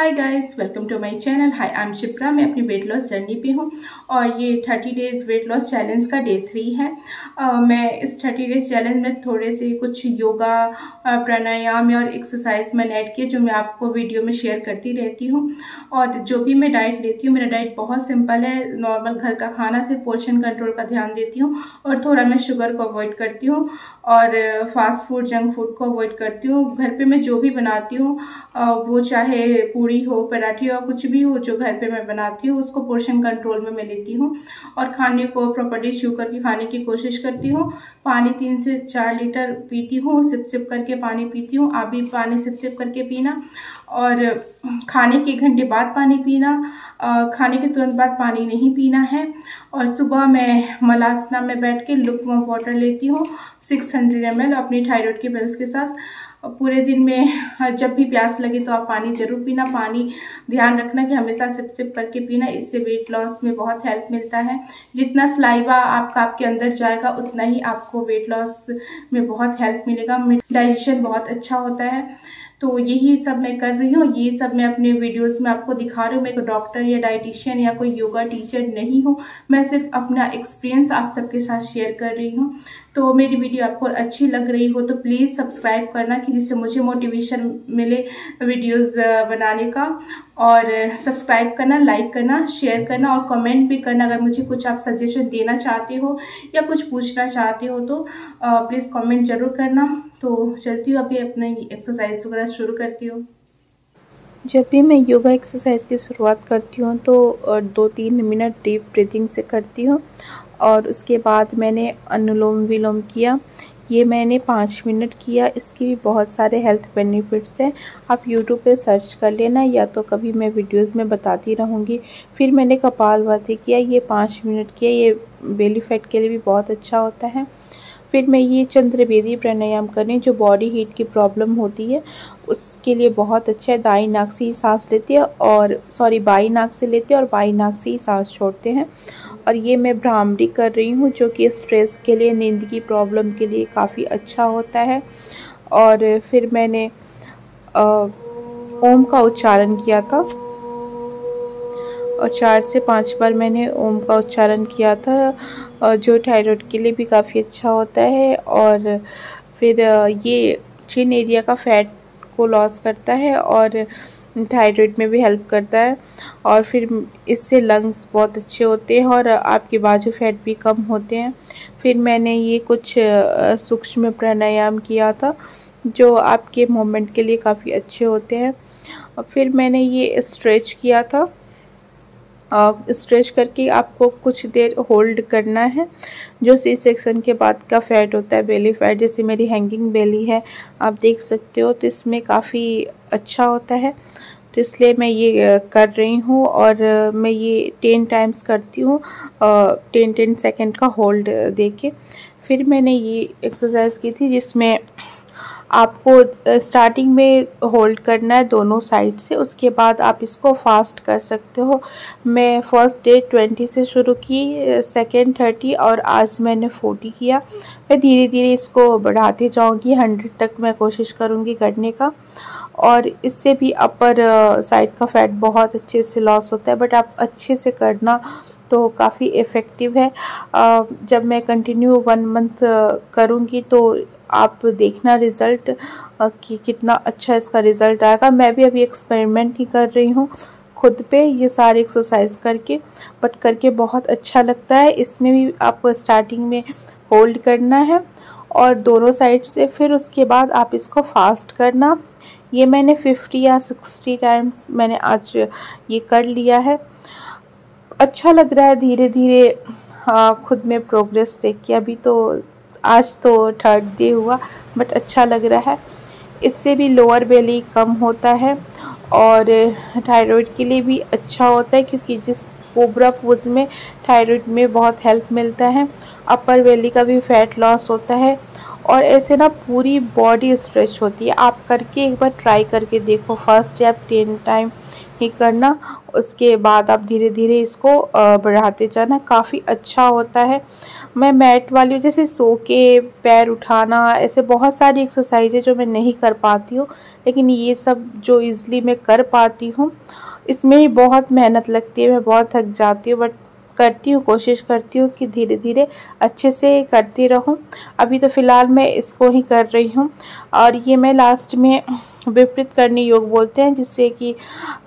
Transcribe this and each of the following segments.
Hi guys welcome to my channel hi I am Shipra मैं अपनी weight loss journey पे हूँ और ये thirty days weight loss challenge का डे थ्री है। uh, मैं इस थर्टी डेज़ चैलेंज में थोड़े से कुछ योगा प्राणायाम और एक्सरसाइज मैंने ऐड किए जो मैं आपको वीडियो में शेयर करती रहती हूँ। और जो भी मैं डाइट लेती हूँ मेरा डाइट बहुत सिंपल है। नॉर्मल घर का खाना से पोर्शन कंट्रोल का ध्यान देती हूँ और थोड़ा मैं शुगर को अवॉइड करती हूँ और फास्ट फ़ूड जंक फ़ूड को अवॉइड करती हूँ। घर पर मैं जो भी बनाती हूँ वो चाहे पूड़ी हो, पराठी हो कुछ भी हो जो घर पे मैं बनाती हूँ, उसको पोर्शन कंट्रोल में मैं लेती हूँ और खाने को प्रॉपर्टी शू करके खाने की कोशिश करती हूँ। पानी तीन से चार लीटर पीती हूँ सिप सिप करके पानी पीती हूँ। आप भी पानी सिप सिप करके पीना और खाने के घंटे बाद पानी पीना खाने के तुरंत बाद पानी नहीं पीना है और सुबह मैं मलासना में बैठ के लुक वाटर लेती हूँ। सिक्स हंड्रेड एम अपनी थायराइड के पिल्स के साथ। पूरे दिन में जब भी प्यास लगे तो आप पानी ज़रूर पीना। पानी, ध्यान रखना कि हमेशा सिप सिप करके पीना, इससे वेट लॉस में बहुत हेल्प मिलता है। जितना सलाइवा आपका आपके अंदर जाएगा, उतना ही आपको वेट लॉस में बहुत हेल्प मिलेगा। डाइजेशन बहुत अच्छा होता है। तो यही सब मैं कर रही हूँ। ये सब मैं अपने वीडियोस में आपको दिखा रही हूँ। मैं कोई डॉक्टर या डाइटिशियन या कोई योगा टीचर नहीं हूँ। मैं सिर्फ़ अपना एक्सपीरियंस आप सबके साथ शेयर कर रही हूँ। तो मेरी वीडियो आपको अच्छी लग रही हो तो प्लीज़ सब्सक्राइब करना कि जिससे मुझे मोटिवेशन मिले वीडियोस बनाने का। और सब्सक्राइब करना, लाइक करना, शेयर करना और कमेंट भी करना अगर मुझे कुछ आप सजेशन देना चाहते हो या कुछ पूछना चाहते हो तो प्लीज़ कमेंट ज़रूर करना। तो चलती हूँ अभी अपनी एक्सरसाइज वगैरह शुरू करती हूँ। जब भी मैं योगा एक्सरसाइज की शुरुआत करती हूँ तो दो तीन मिनट डीप ब्रीथिंग से करती हूँ। और उसके बाद मैंने अनुलोम विलोम किया। ये मैंने पाँच मिनट किया। इसके भी बहुत सारे हेल्थ बेनिफिट्स हैं। आप यूट्यूब पे सर्च कर लेना या तो कभी मैं वीडियोस में बताती रहूँगी। फिर मैंने कपाल वाती किया। ये पाँच मिनट किया। ये बेली फैट के लिए भी बहुत अच्छा होता है। फिर मैं ये चंद्रवेदी प्राणायाम करें जो बॉडी हीट की प्रॉब्लम होती है, उसके लिए बहुत अच्छा है। दाई नाक से ही सांस लेते हैं और सॉरी बाई नाक से लेते हैं और बाई नाक से ही सांस छोड़ते हैं। और ये मैं भ्रामरी कर रही हूँ, जो कि स्ट्रेस के लिए, नींद की प्रॉब्लम के लिए काफ़ी अच्छा होता है। और फिर मैंने ओम का उच्चारण किया था। और चार से पाँच बार मैंने ओम का उच्चारण किया था। जो थायराइड के लिए भी काफ़ी अच्छा होता है और फिर ये चिन एरिया का फैट को लॉस करता है और थायराइड में भी हेल्प करता है। और फिर इससे लंग्स बहुत अच्छे होते हैं और आपके बाजू फैट भी कम होते हैं। फिर मैंने ये कुछ सूक्ष्म प्राणायाम किया था, जो आपके मोमेंट के लिए काफ़ी अच्छे होते हैं। फिर मैंने ये स्ट्रेच किया था। स्ट्रेच करके आपको कुछ देर होल्ड करना है। जो सी सेक्शन के बाद का फैट होता है बेली फैट जैसे मेरी हैंगिंग बेली है, आप देख सकते हो तो इसमें काफ़ी अच्छा होता है। तो इसलिए मैं ये कर रही हूँ और मैं ये टेन टाइम्स करती हूँ टेन टेन सेकेंड का होल्ड दे के फिर मैंने ये एक्सरसाइज की थी जिसमें आपको स्टार्टिंग में होल्ड करना है दोनों साइड से, उसके बाद आप इसको फास्ट कर सकते हो। मैं फ़र्स्ट डे ट्वेंटी से शुरू की सेकेंड थर्टी और आज मैंने फोर्टी किया। मैं धीरे धीरे इसको बढ़ाते जाऊँगी हंड्रेड तक मैं कोशिश करूँगी करने का। और इससे भी अपर साइड का फैट बहुत अच्छे से लॉस होता है बट आप अच्छे से करना तो काफ़ी इफ़ेक्टिव है। जब मैं कंटिन्यू वन मंथ करूँगी तो आप देखना रिज़ल्ट कि कितना अच्छा इसका रिज़ल्ट आएगा। मैं भी अभी एक्सपेरिमेंट ही कर रही हूँ, खुद पे ये सारे एक्सरसाइज करके बट करके बहुत अच्छा लगता है। इसमें भी आपको स्टार्टिंग में होल्ड करना है और दोनों साइड से फिर उसके बाद आप इसको फास्ट करना। ये मैंने 50 या 60 टाइम्स मैंने आज ये कर लिया है। अच्छा लग रहा है धीरे धीरे खुद में प्रोग्रेस देख के। अभी तो आज तो थर्ड डे हुआ बट अच्छा लग रहा है। इससे भी लोअर बेली कम होता है और थायराइड के लिए भी अच्छा होता है क्योंकि जिस कोबरा पोज में थायराइड में बहुत हेल्प मिलता है अपर बेली का भी फैट लॉस होता है और ऐसे ना पूरी बॉडी स्ट्रेच होती है। आप करके एक बार ट्राई करके देखो फ़र्स्ट आप टेन टाइम ही करना। उसके बाद आप धीरे धीरे इसको बढ़ाते जाना। काफ़ी अच्छा होता है। मैं मैट वाली हूँ जैसे सो के पैर उठाना, ऐसे बहुत सारी एक्सरसाइज है जो मैं नहीं कर पाती हूँ, लेकिन ये सब जो ईज़िली मैं कर पाती हूँ, इसमें ही बहुत मेहनत लगती है। मैं बहुत थक जाती हूँ बट करती हूँ, कोशिश करती हूँ कि धीरे धीरे अच्छे से करती रहूँ। अभी तो फ़िलहाल मैं इसको ही कर रही हूँ और ये मैं लास्ट में विपरीत करनी योग बोलते हैं, जिससे कि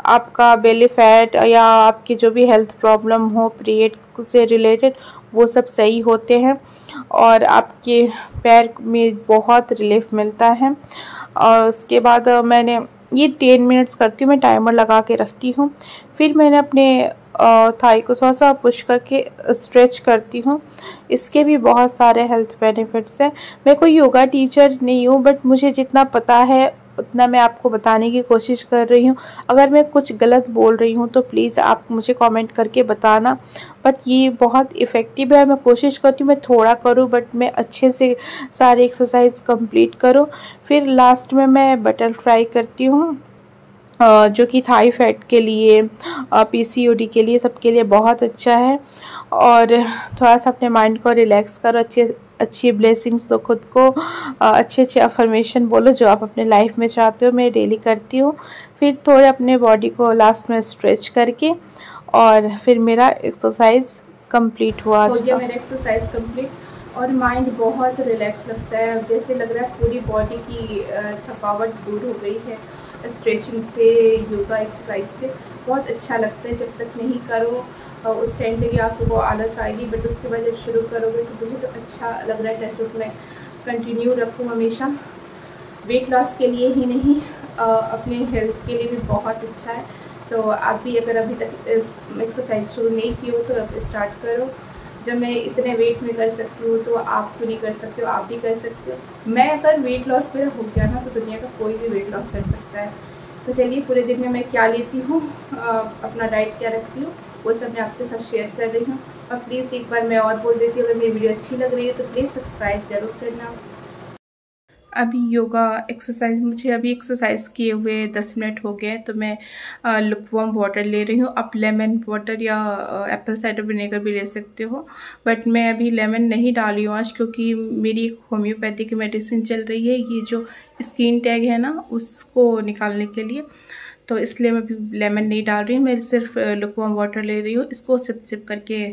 आपका बेली फैट या आपकी जो भी हेल्थ प्रॉब्लम हो पीरियड से रिलेटेड वो सब सही होते हैं और आपके पैर में बहुत रिलीफ मिलता है। और उसके बाद मैंने ये टेन मिनट्स करती हूँ, मैं टाइमर लगा के रखती हूँ। फिर मैंने अपने थाई को थोड़ा सा पुश करके स्ट्रेच करती हूँ। इसके भी बहुत सारे हेल्थ बेनिफिट्स हैं। मैं कोई योगा टीचर नहीं हूँ बट मुझे जितना पता है, उतना मैं आपको बताने की कोशिश कर रही हूँ। अगर मैं कुछ गलत बोल रही हूँ तो प्लीज़ आप मुझे कमेंट करके बताना। बट ये बहुत इफ़ेक्टिव है, मैं कोशिश करती हूँ, मैं थोड़ा करूँ बट मैं अच्छे से सारे एक्सरसाइज कंप्लीट करूँ। फिर लास्ट में मैं बटर फ्राई करती हूँ। जो कि थाई फैट के लिए पीसीओडी के लिए सबके लिए बहुत अच्छा है। और थोड़ा सा अपने माइंड को रिलैक्स करो, अच्छे, अच्छी ब्लेसिंग्स दो खुद को अच्छे अच्छे अफर्मेशन बोलो जो आप अपने लाइफ में चाहते हो, मैं डेली करती हूँ। फिर थोड़े अपने बॉडी को लास्ट में स्ट्रेच करके और फिर मेरा एक्सरसाइज कंप्लीट हुआ। हो गया मेरा एक्सरसाइज कंप्लीट और माइंड बहुत रिलैक्स लगता है। जैसे लग रहा है पूरी बॉडी की थकावट दूर हो गई है। स्ट्रेचिंग से योगा एक्सरसाइज से बहुत अच्छा लगता है। जब तक नहीं करो उस टाइम तक आपको वो आलस आएगी बट उसके बाद जब शुरू करोगे तो मुझे तो अच्छा लग रहा है टेस्ट रूट में कंटिन्यू रखूँ हमेशा। वेट लॉस के लिए ही नहीं अपने हेल्थ के लिए भी बहुत अच्छा है। तो आप भी अगर अभी तक एक्सरसाइज शुरू नहीं की हो तो अब स्टार्ट करो। जब मैं इतने वेट में कर सकती हूँ तो आप क्यों नहीं कर सकते हो? आप भी कर सकते हो। मैं अगर वेट लॉस पर हो गया ना तो दुनिया का कोई भी वेट लॉस कर सकता है। तो चलिए, पूरे दिन में मैं क्या लेती हूँ? अपना डाइट क्या रखती हूँ? वो सब मैं आपके साथ शेयर कर रही हूँ। और प्लीज़ एक बार मैं और बोल देती हूँ, अगर मेरी वीडियो अच्छी लग रही है तो प्लीज़ सब्सक्राइब ज़रूर करना। अभी योगा एक्सरसाइज मुझे अभी एक्सरसाइज किए हुए दस मिनट हो गए तो मैं लुकवॉम वाटर ले रही हूँ। आप लेमन वाटर या एप्पल साइडर विनेगर भी ले सकते हो। बट मैं अभी लेमन नहीं डाली हूँ आज, क्योंकि मेरी एक होम्योपैथी की मेडिसिन चल रही है। ये जो स्किन टैग है ना, उसको निकालने के लिए तो इसलिए मैं अभी लेमन नहीं डाल रही हूँ। मैं सिर्फ़ लुकवॉम वाटर ले रही हूँ। इसको सिप सिप करके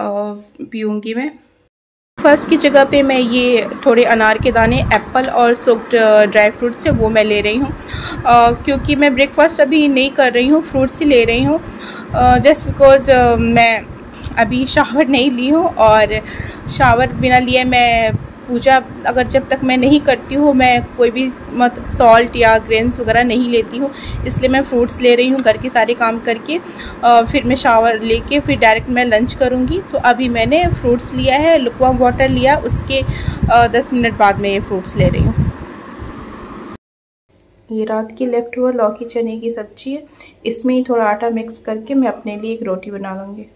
पीऊँगी मैं। फ़र्स्ट की जगह पे मैं ये थोड़े अनार के दाने, एप्पल और सोक्ड ड्राई फ्रूट्स है वो मैं ले रही हूँ। क्योंकि मैं ब्रेकफास्ट अभी नहीं कर रही हूँ, फ्रूट्स ही ले रही हूँ। जस्ट बिकॉज़ मैं अभी शावर नहीं ली हूँ और शावर बिना लिए मैं पूजा अगर जब तक मैं नहीं करती हूँ मैं कोई भी मतलब सॉल्ट या ग्रेन्स वगैरह नहीं लेती हूँ इसलिए मैं फ्रूट्स ले रही हूँ घर के सारे काम करके आ, फिर मैं शावर लेके फिर डायरेक्ट मैं लंच करूँगी। तो अभी मैंने फ्रूट्स लिया है लुकवाम वाटर लिया उसके आ, दस मिनट बाद मैं ये फ्रूट्स ले रही हूँ। ये रात की लेफ़्ट हुआ लौकी चने की सब्ज़ी है इसमें ही थोड़ा आटा मिक्स करके मैं अपने लिए एक रोटी बना लूँगी।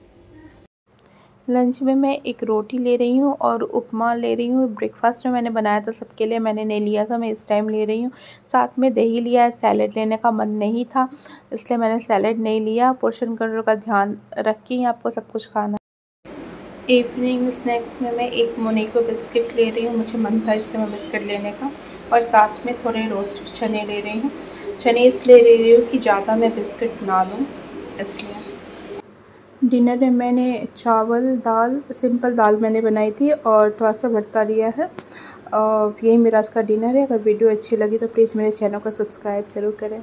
लंच में मैं एक रोटी ले रही हूँ और उपमा ले रही हूँ। ब्रेकफास्ट में मैंने बनाया था सबके लिए, मैंने नहीं लिया था, मैं इस टाइम ले रही हूँ। साथ में दही लिया है सैलड लेने का मन नहीं था, इसलिए मैंने सैलड नहीं लिया। पोर्शन कंट्रोल का ध्यान रख के आपको सब कुछ खाना। इवनिंग स्नैक्स में मैं एक मोनेको बिस्किट ले रही हूँ, मुझे मन था इससे मैं बिस्किट लेने का। और साथ में थोड़े रोस्ट चने ले रही हूँ। चने इसलिए ले रही हूँ कि ज़्यादा मैं बिस्किट ना लूँ, इसलिए। डिनर में मैंने चावल दाल, सिंपल दाल मैंने बनाई थी और थोड़ा सा भरता लिया है। और यही मेरा आज का डिनर है। अगर वीडियो अच्छी लगी तो प्लीज़ मेरे चैनल को सब्सक्राइब ज़रूर करें।